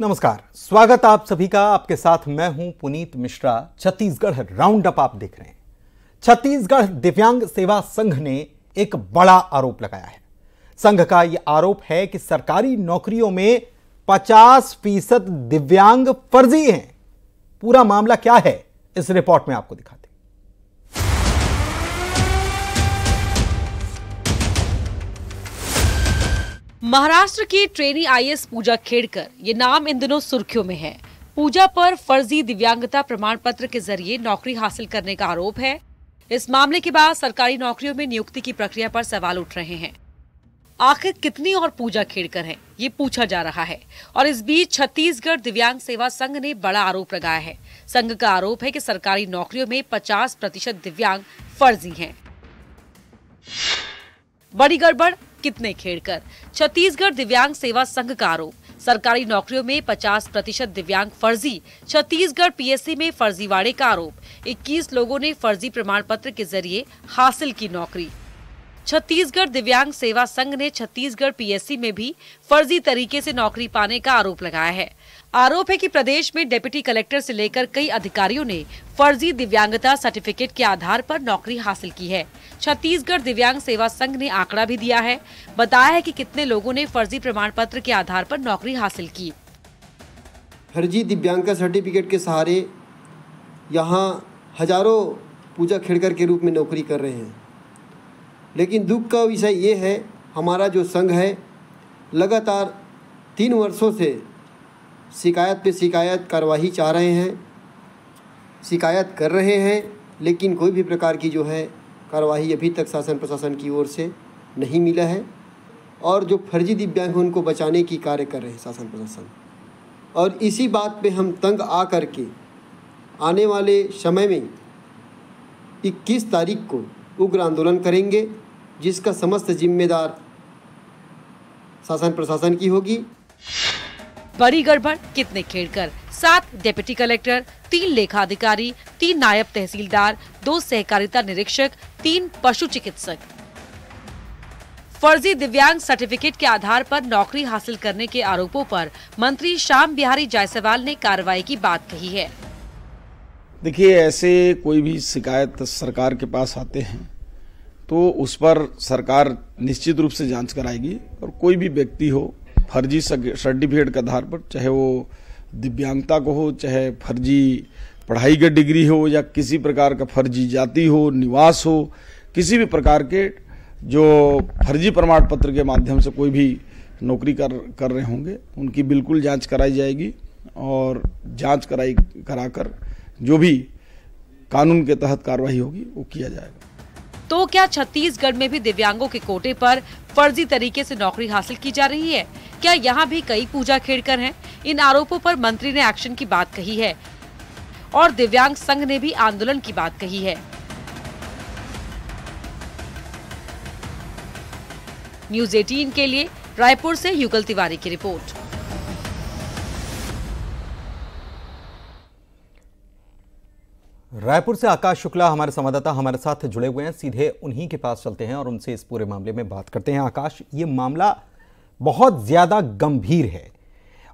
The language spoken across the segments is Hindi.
नमस्कार, स्वागत आप सभी का। आपके साथ मैं हूँ पुनीत मिश्रा। छत्तीसगढ़ राउंड अप आप देख रहे हैं। छत्तीसगढ़ दिव्यांग सेवा संघ ने एक बड़ा आरोप लगाया है। संघ का यह आरोप है कि सरकारी नौकरियों में 50 फ़ीसद दिव्यांग फर्जी हैं। पूरा मामला क्या है, इस रिपोर्ट में आपको दिखाते महाराष्ट्र की ट्रेनी आईएएस पूजा खेड़कर, ये नाम इन दिनों सुर्खियों में है। पूजा पर फर्जी दिव्यांगता प्रमाण पत्र के ज़रिए नौकरी हासिल करने का आरोप है। इस मामले के बाद सरकारी नौकरियों में नियुक्ति की प्रक्रिया पर सवाल उठ रहे हैं। आखिर कितनी और पूजा खेड़कर है, ये पूछा जा रहा है। और इस बीच छत्तीसगढ़ दिव्यांग सेवा संघ ने बड़ा आरोप लगाया है। संघ का आरोप है कि सरकारी नौकरियों में 50 प्रतिशत दिव्यांग फर्जी हैं। बड़ी गड़बड़ कितने खेड़कर। छत्तीसगढ़ दिव्यांग सेवा संघ का आरोप। सरकारी नौकरियों में 50 प्रतिशत दिव्यांग फर्जी। छत्तीसगढ़ पीएससी में फर्जीवाड़े का आरोप। 21 लोगों ने फर्जी प्रमाण पत्र के ज़रिए हासिल की नौकरी। छत्तीसगढ़ दिव्यांग सेवा संघ ने छत्तीसगढ़ पीएससी में भी फर्जी तरीके से नौकरी पाने का आरोप लगाया है। आरोप है कि प्रदेश में डिप्टी कलेक्टर से लेकर कई अधिकारियों ने फर्जी दिव्यांगता सर्टिफिकेट के आधार पर नौकरी हासिल की है। छत्तीसगढ़ दिव्यांग सेवा संघ ने आंकड़ा भी दिया है। बताया है कि कितने लोगों ने फर्जी प्रमाण पत्र के आधार पर नौकरी हासिल की। फर्जी दिव्यांगता सर्टिफिकेट के सहारे यहाँ हज़ारों पूजा खेड़कर के रूप में नौकरी कर रहे हैं। लेकिन दुख का विषय ये है, हमारा जो संघ है, लगातार तीन वर्षों से शिकायत पे शिकायत कार्रवाई चाह रहे हैं, शिकायत कर रहे हैं, लेकिन कोई भी प्रकार की जो है कार्रवाई अभी तक शासन प्रशासन की ओर से नहीं मिला है। और जो फर्जी दिव्यांग हैं, उनको बचाने की कार्य कर रहे हैं शासन प्रशासन। और इसी बात पे हम तंग आ करके आने वाले समय में 21 तारीख को उग्र आंदोलन करेंगे, जिसका समस्त जिम्मेदार शासन प्रशासन की होगी। बड़ी गड़बड़, कितने खेड़कर। सात डिप्टी कलेक्टर, तीन लेखा अधिकारी तीन नायब तहसीलदार, दो सहकारिता निरीक्षक, तीन पशु चिकित्सक। फर्जी दिव्यांग सर्टिफिकेट के आधार पर नौकरी हासिल करने के आरोपों पर मंत्री श्याम बिहारी जायसवाल ने कार्रवाई की बात कही है। देखिए, ऐसे कोई भी शिकायत सरकार के पास आते हैं तो उस पर सरकार निश्चित रूप से जाँच कराएगी और कोई भी व्यक्ति हो फर्जी सर्टिफिकेट के आधार पर, चाहे वो दिव्यांगता को हो, चाहे फर्जी पढ़ाई का डिग्री हो, या किसी प्रकार का फर्जी जाति हो, निवास हो, किसी भी प्रकार के जो फर्जी प्रमाण पत्र के माध्यम से कोई भी नौकरी कर कर रहे होंगे, उनकी बिल्कुल जाँच कराई जाएगी और जाँच कराई, कराकर जो भी कानून के तहत कार्रवाई होगी, वो किया जाएगा। तो क्या छत्तीसगढ़ में भी दिव्यांगों के कोटे पर फर्जी तरीके से नौकरी हासिल की जा रही है? क्या यहाँ भी कई पूजा खेड़कर हैं? इन आरोपों पर मंत्री ने एक्शन की बात कही है। और दिव्यांग संघ ने भी आंदोलन की बात कही है। न्यूज़ 18 के लिए रायपुर से युगल तिवारी की रिपोर्ट। रायपुर से आकाश शुक्ला हमारे संवाददाता हमारे साथ जुड़े हुए हैं। सीधे उन्हीं के पास चलते हैं और उनसे इस पूरे मामले में बात करते हैं। आकाश, ये मामला बहुत ज़्यादा गंभीर है।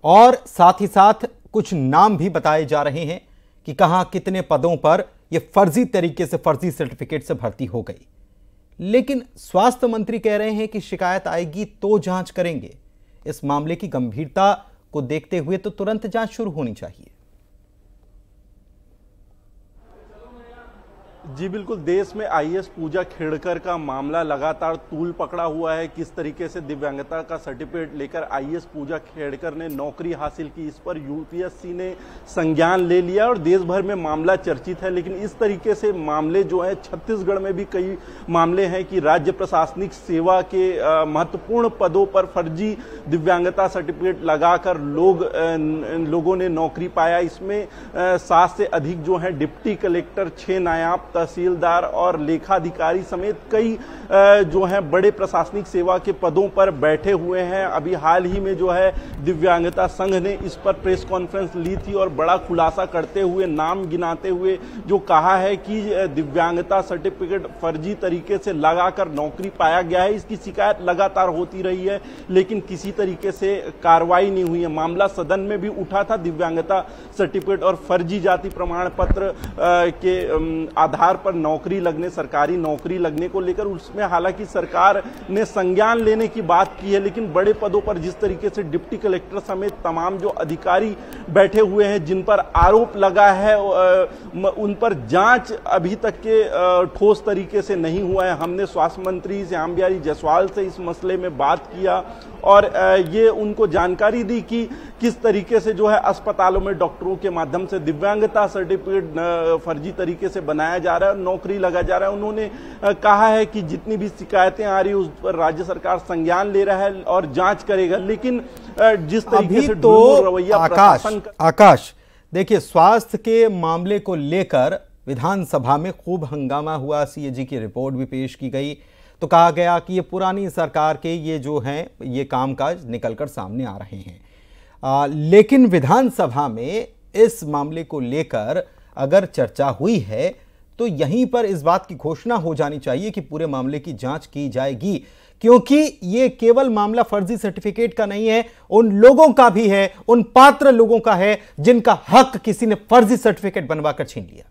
और साथ ही साथ कुछ नाम भी बताए जा रहे हैं कि कहाँ कितने पदों पर यह फर्जी तरीके से फर्जी सर्टिफिकेट से भर्ती हो गई। लेकिन स्वास्थ्य मंत्री कह रहे हैं कि शिकायत आएगी तो जाँच करेंगे। इस मामले की गंभीरता को देखते हुए तो तुरंत जाँच शुरू होनी चाहिए। जी बिल्कुल, देश में आईएएस पूजा खेड़कर का मामला लगातार तूल पकड़ा हुआ है। किस तरीके से दिव्यांगता का सर्टिफिकेट लेकर आईएएस पूजा खेड़कर ने नौकरी हासिल की, इस पर यूपीएससी ने संज्ञान ले लिया और देश भर में मामला चर्चित है। लेकिन इस तरीके से मामले जो है, छत्तीसगढ़ में भी कई मामले हैं कि राज्य प्रशासनिक सेवा के महत्वपूर्ण पदों पर फर्जी दिव्यांगता सर्टिफिकेट लगाकर लोग लोगों ने नौकरी पाया। इसमें सात से अधिक जो है, डिप्टी कलेक्टर छः नायाब तहसीलदार और लेखाधिकारी समेत कई जो हैं बड़े प्रशासनिक सेवा के पदों पर बैठे हुए हैं। अभी हाल ही में जो है दिव्यांगता संघ ने इस पर प्रेस कॉन्फ्रेंस ली थी और बड़ा खुलासा करते हुए, नाम गिनाते हुए जो कहा है कि दिव्यांगता सर्टिफिकेट फर्जी तरीके से लगाकर नौकरी पाया गया है। इसकी शिकायत लगातार होती रही है, लेकिन किसी तरीके से कार्रवाई नहीं हुई है। मामला सदन में भी उठा था। दिव्यांगता सर्टिफिकेट और फर्जी जाति प्रमाण पत्र के आधार पर नौकरी लगने, सरकारी नौकरी लगने को लेकर उसमें हालाँकि सरकार ने संज्ञान लेने की बात की है, लेकिन बड़े पदों पर जिस तरीके से डिप्टी कलेक्टर समेत तमाम जो अधिकारी बैठे हुए हैं, जिन पर आरोप लगा है उन पर जाँच अभी तक के ठोस तरीके से नहीं हुआ है। हमने स्वास्थ्य मंत्री श्याम बिहारी जायसवाल से इस मसले में बात किया और ये उनको जानकारी दी कि किस तरीके से जो है अस्पतालों में डॉक्टरों के माध्यम से दिव्यांगता सर्टिफिकेट फर्जी तरीके से बनाया जा रहा है नौकरी लगा जा रहा है। उन्होंने कहा है कि जितनी भी शिकायतें आ रही उस पर राज्य सरकार संज्ञान ले रहा है और जाँच करेगा। लेकिन जिस तरीके से तो रवैया आकाश कर... आकाश देखिए स्वास्थ्य के मामले को लेकर विधानसभा में खूब हंगामा हुआ। सीएजी की रिपोर्ट भी पेश की गई। तो कहा गया कि ये पुरानी सरकार के ये जो हैं ये कामकाज निकलकर सामने आ रहे हैं। आ, लेकिन विधानसभा में इस मामले को लेकर अगर चर्चा हुई है तो यहीं पर इस बात की घोषणा हो जानी चाहिए कि पूरे मामले की जाँच की जाएगी क्योंकि ये केवल मामला फर्जी सर्टिफिकेट का नहीं है उन लोगों का भी है उन पात्र लोगों का है जिनका हक किसी ने फर्जी सर्टिफिकेट बनवाकर छीन लिया।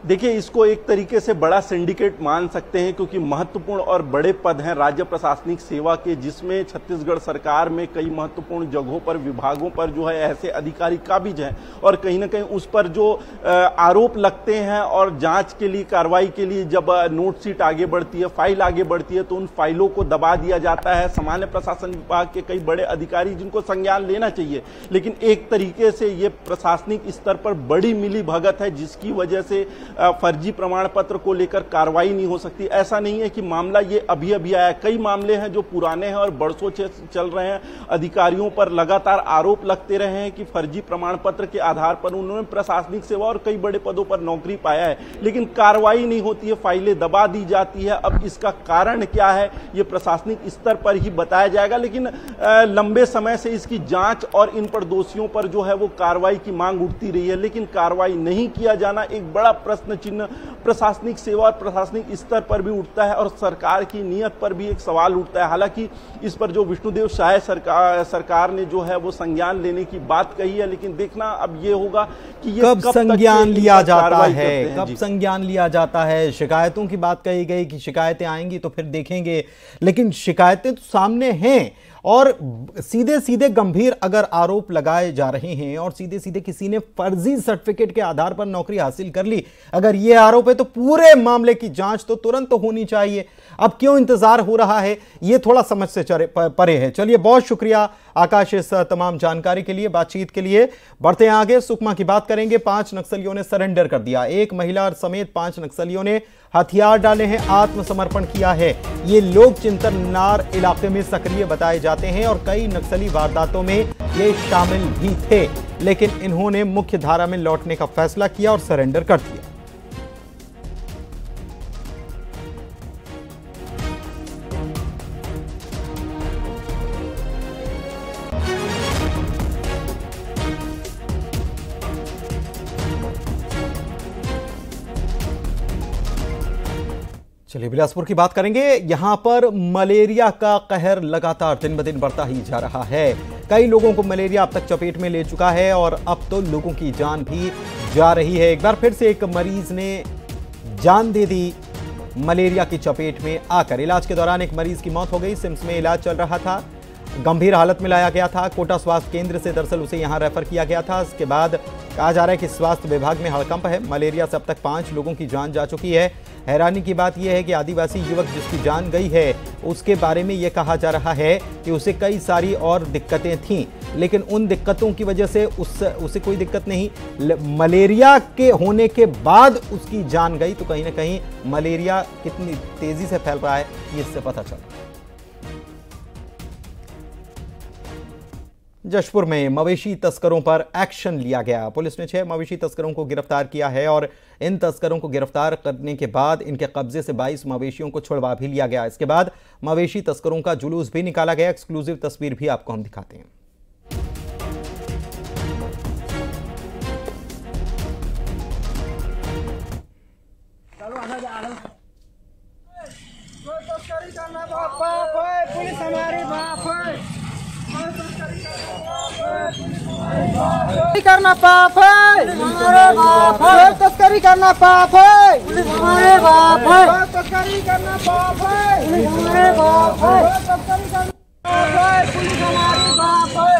देखिए, इसको एक तरीके से बड़ा सिंडिकेट मान सकते हैं क्योंकि महत्वपूर्ण और बड़े पद हैं राज्य प्रशासनिक सेवा के, जिसमें छत्तीसगढ़ सरकार में कई महत्वपूर्ण जगहों पर, विभागों पर जो है, ऐसे अधिकारी काबिज हैं। और कहीं ना कहीं उस पर जो आरोप लगते हैं और जाँच के लिए, कार्रवाई के लिए जब नोटशीट आगे बढ़ती है, फ़ाइल आगे बढ़ती है तो उन फाइलों को दबा दिया जाता है। सामान्य प्रशासन विभाग के कई बड़े अधिकारी जिनको संज्ञान लेना चाहिए, लेकिन एक तरीके से ये प्रशासनिक स्तर पर बड़ी मिली भगत है, जिसकी वजह से फर्जी प्रमाण पत्र को लेकर कार्रवाई नहीं हो सकती। ऐसा नहीं है कि मामला ये अभी अभी आया कई मामले हैं जो पुराने हैं और बरसों चल रहे हैं। अधिकारियों पर लगातार आरोप लगते रहे हैं कि फर्जी प्रमाण पत्र के आधार पर उन्होंने प्रशासनिक सेवा और कई बड़े पदों पर नौकरी पाया है। लेकिन कार्रवाई नहीं होती है, फाइलें दबा दी जाती है। अब इसका कारण क्या है, ये प्रशासनिक स्तर पर ही बताया जाएगा। लेकिन लंबे समय से इसकी जाँच और इन पर दोषियों पर जो है वो कार्रवाई की मांग उठती रही है। लेकिन कार्रवाई नहीं किया जाना एक बड़ा प्रश्न प्रश्न चिन्ह प्रशासनिक सेवा और प्रशासनिक स्तर पर भी उठता है और सरकार की नीयत पर भी एक सवाल उठता है। हालाँकि इस पर जो विष्णुदेव शाह सरकार सरकार ने जो है वो संज्ञान लेने की बात कही है लेकिन देखना अब ये होगा कि ये कब, कब संज्ञान लिया जाता है? कब संज्ञान लिया जाता है? शिकायतों की बात कही गई कि शिकायतें आएँगी तो फिर देखेंगे लेकिन शिकायतें तो सामने हैं और सीधे सीधे गंभीर अगर आरोप लगाए जा रहे हैं और सीधे सीधे किसी ने फर्जी सर्टिफिकेट के आधार पर नौकरी हासिल कर ली अगर यह आरोप है तो पूरे मामले की जाँच तो तुरंत तो होनी चाहिए। अब क्यों इंतज़ार हो रहा है? यह थोड़ा समझ से परे है। चलिए, बहुत शुक्रिया आकाश इस तमाम जानकारी के लिए, बातचीत के लिए। बढ़ते हैं आगे, सुकमा की बात करेंगे। पाँच नक्सलियों ने सरेंडर कर दिया। एक महिला समेत पाँच नक्सलियों ने हथियार डाले हैं, आत्मसमर्पण किया है। ये लोग चिंतन नार इलाके में सक्रिय बताए जाते हैं और कई नक्सली वारदातों में ये शामिल भी थे, लेकिन इन्होंने मुख्य धारा में लौटने का फैसला किया और सरेंडर कर दिया। बिलासपुर की बात करेंगे, यहाँ पर मलेरिया का कहर लगातार दिन ब दिन बढ़ता ही जा रहा है। कई लोगों को मलेरिया अब तक चपेट में ले चुका है और अब तो लोगों की जान भी जा रही है। एक बार फिर से एक मरीज़ ने जान दे दी मलेरिया की चपेट में आकर। इलाज के दौरान एक मरीज़ की मौत हो गई। सिम्स में इलाज चल रहा था। गंभीर हालत में लाया गया था। कोटा स्वास्थ्य केंद्र से दरअसल उसे यहाँ रेफर किया गया था। इसके बाद कहा जा रहा है कि स्वास्थ्य विभाग में हड़कंप है। मलेरिया से अब तक पाँच लोगों की जान जा चुकी है। हैरानी की बात यह है कि आदिवासी युवक जिसकी जान गई है, उसके बारे में यह कहा जा रहा है कि उसे कई सारी और दिक्कतें थीं, लेकिन उन दिक्कतों की वजह से उस, उसे कोई दिक्कत नहीं। मलेरिया के होने के बाद उसकी जान गई तो कहीं ना कहीं मलेरिया कितनी तेज़ी से फैल रहा है, ये इससे पता चला। जशपुर में मवेशी तस्करों पर एक्शन लिया गया। पुलिस ने छह मवेशी तस्करों को गिरफ़्तार किया है और इन तस्करों को गिरफ़्तार करने के बाद इनके कब्जे से 22 मवेशियों को छुड़वा भी लिया गया। इसके बाद मवेशी तस्करों का जुलूस भी निकाला गया। एक्सक्लूसिव तस्वीर भी आपको हम दिखाते हैं। करना पाप है। तस्करी करना पाप है। हमारे बाप है तस्करी करना पाप है। हमारे बाप है तस्करी करना पाप है। पुलिस हमारे बाप है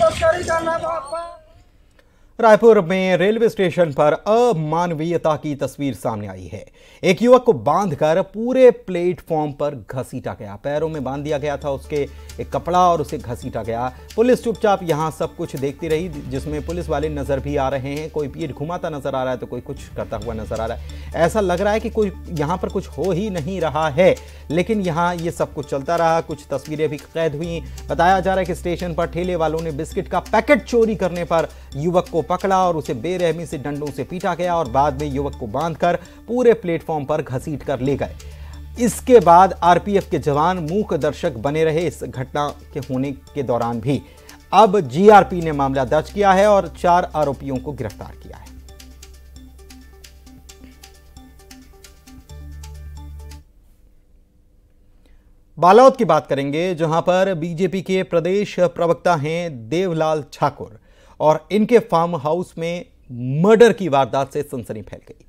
तस्करी करना पाप है। रायपुर में रेलवे स्टेशन पर अमानवीयता की तस्वीर सामने आई है। एक युवक को बांधकर पूरे प्लेटफॉर्म पर घसीटा गया। पैरों में बाँध दिया गया था, उसके एक कपड़ा और उसे घसीटा गया। पुलिस चुपचाप यहाँ सब कुछ देखती रही, जिसमें पुलिस वाले नज़र भी आ रहे हैं। कोई पीठ घुमाता नज़र आ रहा है तो कोई कुछ करता हुआ नज़र आ रहा है। ऐसा लग रहा है कि कोई यहाँ पर कुछ हो ही नहीं रहा है, लेकिन यहाँ ये सब कुछ चलता रहा। कुछ तस्वीरें भी कैद हुई। बताया जा रहा है कि स्टेशन पर ठेले वालों ने बिस्किट का पैकेट चोरी करने पर युवक को पकड़ा और उसे बेरहमी से डंडों से पीटा गया और बाद में युवक को बांधकर पूरे प्लेटफॉर्म पर घसीट कर ले गए। इसके बाद आरपीएफ के जवान मूक दर्शक बने रहे इस घटना के होने के दौरान भी। अब जीआरपी ने मामला दर्ज किया है और चार आरोपियों को गिरफ़्तार किया है। बालौद की बात करेंगे, जहाँ पर बीजेपी के प्रदेश प्रवक्ता हैं देवलाल ठाकुर। और इनके फार्म हाउस में मर्डर की वारदात से सनसनी फैल गई।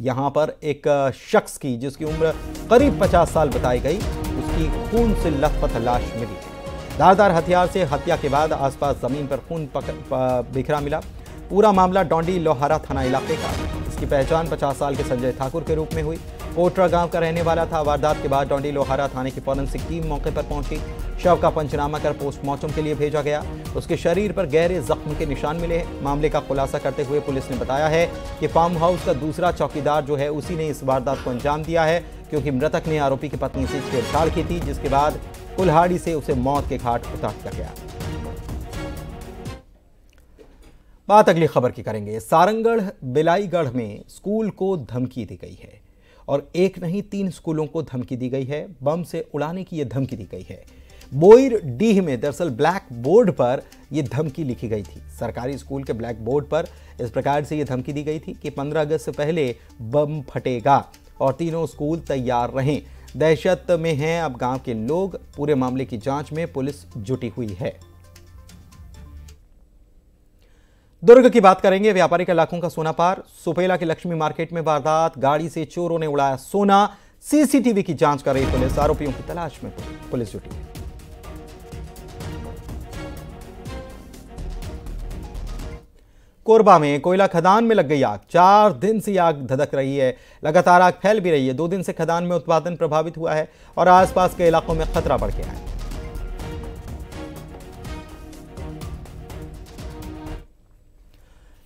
यहाँ पर एक शख्स की, जिसकी उम्र करीब 50 साल बताई गई, उसकी खून से लथपथ लाश मिली धारदार हथियार से हत्या के बाद आसपास ज़मीन पर खून बिखरा मिला। पूरा मामला डोंडी लोहारा थाना इलाके का। इसकी पहचान 50 साल के संजय ठाकुर के रूप में हुई। कोटरा गाँव का रहने वाला था। वारदात के बाद डोंडी लोहारा थाने की फॉरेंसिक टीम मौके पर पहुँची। शव का पंचनामा कर पोस्टमार्टम के लिए भेजा गया। उसके शरीर पर गहरे जख्म के निशान मिले मामले का खुलासा करते हुए पुलिस ने बताया है कि फार्म हाउस का दूसरा चौकीदार जो है, उसी ने इस वारदात को अंजाम दिया है, क्योंकि मृतक ने आरोपी की पत्नी से छेड़छाड़ की थी, जिसके बाद कुल्हाड़ी से उसे मौत के घाट उतार दिया गया। बात अगली खबर की करेंगे। सारंगढ़, बिलाईगढ़ में स्कूल को धमकी दी गई है। और एक नहीं, तीन स्कूलों को धमकी दी गई है। बम से उड़ाने की यह धमकी दी गई है। बोईर डीह में दरअसल ब्लैक बोर्ड पर यह धमकी लिखी गई थी। सरकारी स्कूल के ब्लैक बोर्ड पर इस प्रकार से यह धमकी दी गई थी कि 15 अगस्त से पहले बम फटेगा और तीनों स्कूल तैयार रहें। दहशत में हैं अब गाँव के लोग। पूरे मामले की जाँच में पुलिस जुटी हुई है। दुर्ग की बात करेंगे व्यापारिक इलाकों का सोना पार। सुपेला के लक्ष्मी मार्केट में वारदात, गाड़ी से चोरों ने उड़ाया सोना। सीसीटीवी की जाँच कर रही पुलिस, आरोपियों की तलाश में पुलिस जुटी। कोरबा में कोयला खदान में लग गई आग। चार दिन से आग धधक रही है। लगातार आग फैल भी रही है। दो दिन से खदान में उत्पादन प्रभावित हुआ है और आसपास के इलाकों में खतरा बढ़ गया है।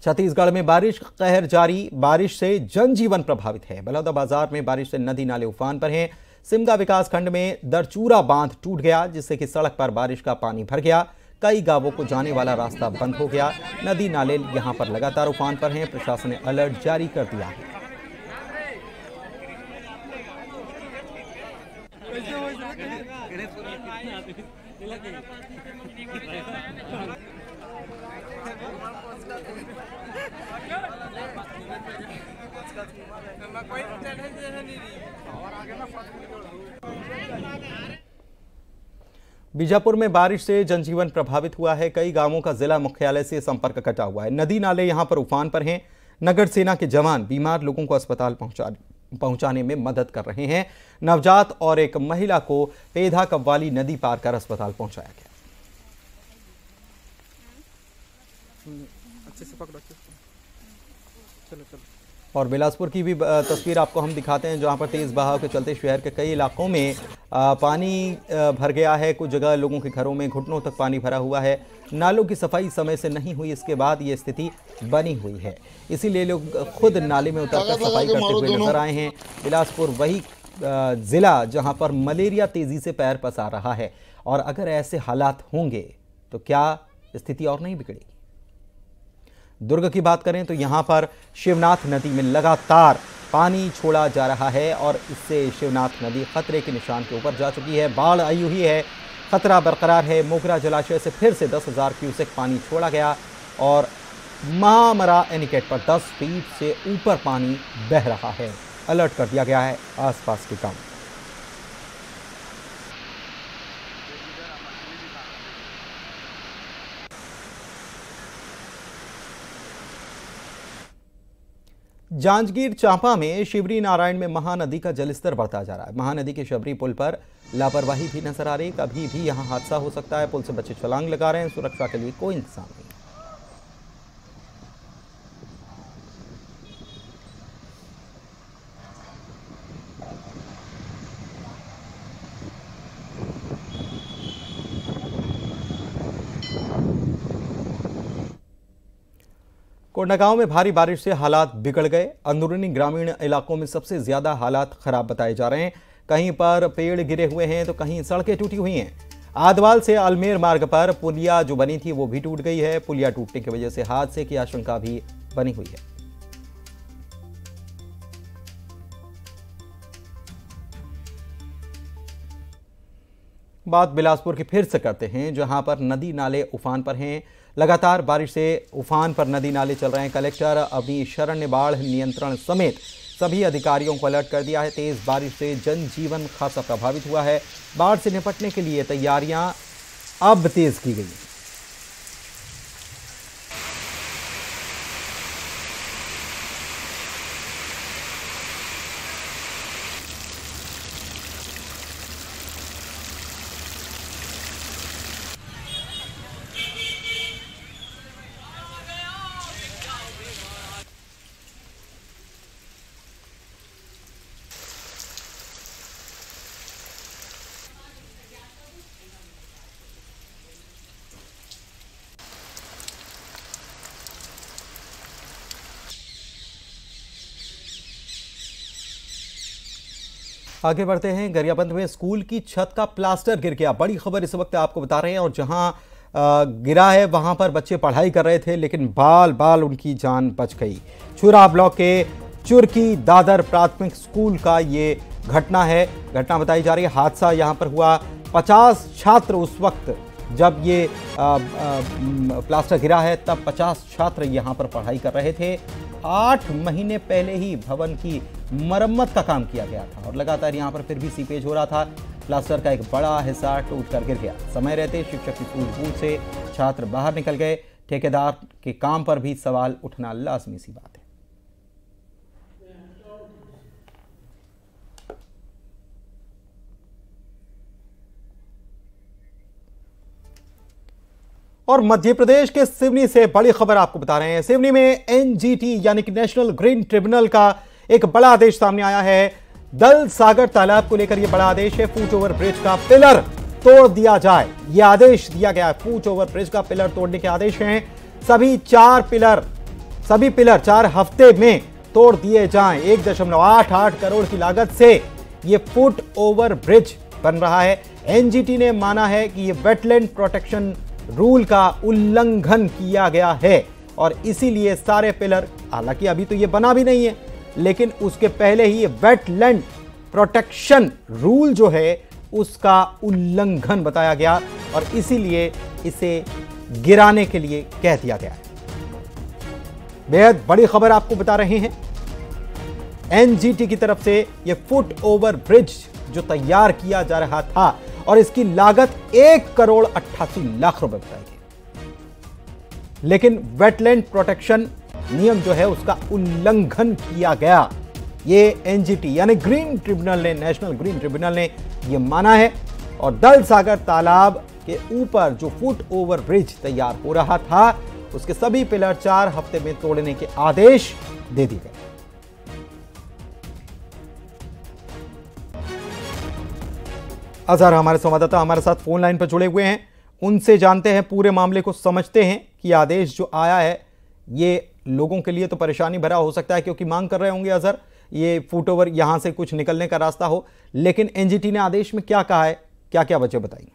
छत्तीसगढ़ में बारिश कहर जारी बारिश से जनजीवन प्रभावित है बलौदा बाज़ार में बारिश से नदी नाले उफान पर हैं सिमगा विकास खंड में दरचूरा बाँध टूट गया जिससे कि सड़क पर बारिश का पानी भर गया कई गाँवों को जाने वाला रास्ता बंद हो गया नदी नाले यहाँ पर लगातार उफान पर हैं प्रशासन ने अलर्ट जारी कर दिया है बीजापुर में बारिश से जनजीवन प्रभावित हुआ है। कई गाँवों का जिला मुख्यालय से संपर्क कटा हुआ है। नदी नाले यहाँ पर उफान पर हैं। नगर सेना के जवान बीमार लोगों को अस्पताल पहुँचा, पहुँचाने में मदद कर रहे हैं। नवजात और एक महिला को पेधा कव्वाली नदी पार कर अस्पताल पहुँचाया गया। अच्छे से पकड़ो चलो चलो। और बिलासपुर की भी तस्वीर आपको हम दिखाते हैं जहाँ पर तेज़ बहाव के चलते शहर के कई इलाकों में पानी भर गया है। कुछ जगह लोगों के घरों में घुटनों तक पानी भरा हुआ है। नालों की सफ़ाई समय से नहीं हुई इसके बाद ये स्थिति बनी हुई है। इसीलिए लोग खुद नाले में उतरकर सफ़ाई करते हुए नज़र आए हैं। बिलासपुर वही ज़िला जहाँ पर मलेरिया तेज़ी से पैर पसार रहा है। और अगर ऐसे हालात होंगे तो क्या स्थिति और नहीं बिगड़ेगी? दुर्ग की बात करें तो यहाँ पर शिवनाथ नदी में लगातार पानी छोड़ा जा रहा है और इससे शिवनाथ नदी खतरे के निशान के ऊपर जा चुकी है। बाढ़ आई हुई है, खतरा बरकरार है। मोगरा जलाशय से फिर से दस हज़ार क्यूसेक पानी छोड़ा गया और महामरा एनिकेट पर 10 फीट से ऊपर पानी बह रहा है। अलर्ट कर दिया गया है आसपास के गाँव। जांजगीर चांपा में शिवरी नारायण में महानदी का जलस्तर बढ़ता जा रहा है। महानदी के शबरी पुल पर लापरवाही भी नज़र आ रही कभी भी यहाँ हादसा हो सकता है। पुल से बच्चे छलांग लगा रहे हैं। सुरक्षा के लिए कोई इंतज़ाम नहीं। कोंडागांव में भारी बारिश से हालात बिगड़ गए। अंदरूनी ग्रामीण इलाकों में सबसे ज़्यादा हालात खराब बताए जा रहे हैं। कहीं पर पेड़ गिरे हुए हैं तो कहीं सड़कें टूटी हुई हैं। आदवाल से अल्मेर मार्ग पर पुलिया जो बनी थी वो भी टूट गई है। पुलिया टूटने की वजह से हादसे की आशंका भी बनी हुई है। बात बिलासपुर की फिर से करते हैं, जहाँ पर नदी नाले उफान पर हैं। लगातार बारिश से उफान पर नदी नाले चल रहे हैं। कलेक्टर अभी शरण ने बाढ़ नियंत्रण समेत सभी अधिकारियों को अलर्ट कर दिया है। तेज बारिश से जनजीवन खासा प्रभावित हुआ है। बाढ़ से निपटने के लिए तैयारियाँ अब तेज की गई आगे बढ़ते हैं। गरियाबंद में स्कूल की छत का प्लास्टर गिर गया। बड़ी खबर इस वक्त आपको बता रहे हैं और जहाँ गिरा है वहाँ पर बच्चे पढ़ाई कर रहे थे लेकिन बाल बाल उनकी जान बच गई। छुरा ब्लॉक के चुरकी दादर प्राथमिक स्कूल का ये घटना है। घटना बताई जा रही है। हादसा यहाँ पर हुआ। 50 छात्र उस वक्त जब ये आ, आ, प्लास्टर गिरा है तब 50 छात्र यहाँ पर पढ़ाई कर रहे थे। आठ महीने पहले ही भवन की मरम्मत का काम किया गया था और लगातार यहाँ पर फिर भी सीपेज हो रहा था। प्लास्टर का एक बड़ा हिस्सा टूट कर गिर गया। समय रहते शिक्षक की सूझबूझ से छात्र बाहर निकल गए। ठेकेदार के काम पर भी सवाल उठना लाजमी सी बात है और मध्य प्रदेश के सिवनी से बड़ी खबर आपको बता रहे हैं। सिवनी में एनजीटी यानी कि नेशनल ग्रीन ट्रिब्यूनल का एक बड़ा आदेश सामने आया है। दल सागर तालाब को लेकर यह बड़ा आदेश है। फूट ओवर ब्रिज का पिलर तोड़ दिया जाए। यह आदेश दिया गया है। फूट ओवर ब्रिज का पिलर तोड़ने के आदेश हैं। सभी चार पिलर, सभी पिलर चार हफ़्ते में तोड़ दिए जाएँ। एक दशमलव आठ आठ करोड़ की लागत से यह फुट ओवर ब्रिज बन रहा है। एनजीटी ने माना है कि यह वेटलैंड प्रोटेक्शन रूल का उल्लंघन किया गया है और इसीलिए सारे पिलर, हालाँकि अभी तो ये बना भी नहीं है, लेकिन उसके पहले ही ये वेटलैंड प्रोटेक्शन रूल जो है, उसका उल्लंघन बताया गया और इसीलिए इसे गिराने के लिए कह दिया गया है। बेहद बड़ी खबर आपको बता रहे हैं। एनजीटी की तरफ़ से यह फुट ओवर ब्रिज जो तैयार किया जा रहा था और इसकी लागत एक करोड़ अट्ठासी लाख रुपए बताई गई। लेकिन वेटलैंड प्रोटेक्शन नियम जो है उसका उल्लंघन किया गया। ये एनजीटी यानी ग्रीन ट्रिब्यूनल ने नेशनल ग्रीन ट्रिब्यूनल ने यह माना है और दल सागर तालाब के ऊपर जो फुट ओवर ब्रिज तैयार हो रहा था, उसके सभी पिलर चार हफ़्ते में तोड़ने के आदेश दे दिए गए। अजहर हमारे संवाददाता हमारे साथ फ़ोन लाइन पर जुड़े हुए हैं। उनसे जानते हैं, पूरे मामले को समझते हैं कि आदेश जो आया है, ये लोगों के लिए तो परेशानी भरा हो सकता है क्योंकि मांग कर रहे होंगे अजहर, ये फुट ओवर यहाँ से कुछ निकलने का रास्ता हो। लेकिन एनजीटी ने आदेश में क्या कहा है? क्या क्या वजह बताई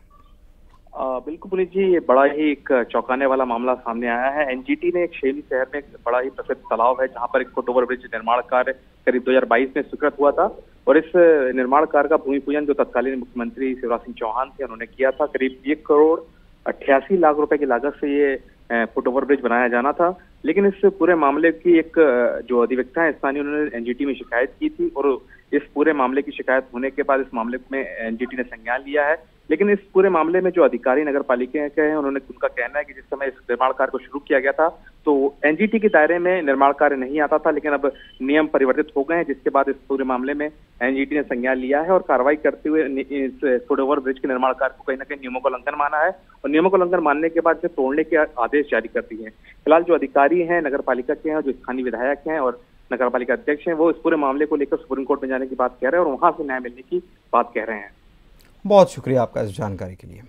बिल्कुल पुलिस जी, ये बड़ा ही एक चौंकाने वाला मामला सामने आया है। एनजीटी ने एक शेली शहर में एक बड़ा ही प्रसिद्ध तालाब है, जहाँ पर एक फुट ओवर ब्रिज निर्माण कार्य करीब 2022 में स्वीकृत हुआ था और इस निर्माण कार्य का भूमि पूजन जो तत्कालीन मुख्यमंत्री शिवराज सिंह चौहान थे, उन्होंने किया था। करीब एक करोड़ अट्ठासी लाख रुपए की लागत से ये फुट ओवर ब्रिज बनाया जाना था। लेकिन इस पूरे मामले की एक जो अधिवक्ता है, स्थानीय उन्होंने एनजीटी में शिकायत की थी और इस पूरे मामले की शिकायत होने के बाद इस मामले में एनजीटी ने संज्ञान लिया है। लेकिन इस पूरे मामले में जो अधिकारी नगर पालिका के हैं, उन्होंने उनका कहना है कि जिस समय इस निर्माण कार्य को शुरू किया गया था तो एनजीटी के दायरे में निर्माण कार्य नहीं आता था, लेकिन अब नियम परिवर्तित हो गए हैं, जिसके बाद इस पूरे मामले में एनजीटी ने संज्ञान लिया है और कार्रवाई करते हुए इस फुट ओवर ब्रिज के निर्माण कार्य को कहीं ना कहीं नियमों का उल्लंघन माना है और नियमों का उल्लंघन मानने के बाद इसे तोड़ने के आदेश जारी कर दिए हैं। फ़िलहाल जो अधिकारी हैं, नगर पालिका के हैं जो स्थानीय विधायक हैं और नगर पालिका अध्यक्ष हैं, वो इस पूरे मामले को लेकर सुप्रीम कोर्ट में जाने की बात कह रहे हैं और वहाँ से न्याय मिलने की बात कह रहे हैं। बहुत शुक्रिया आपका इस जानकारी के लिए।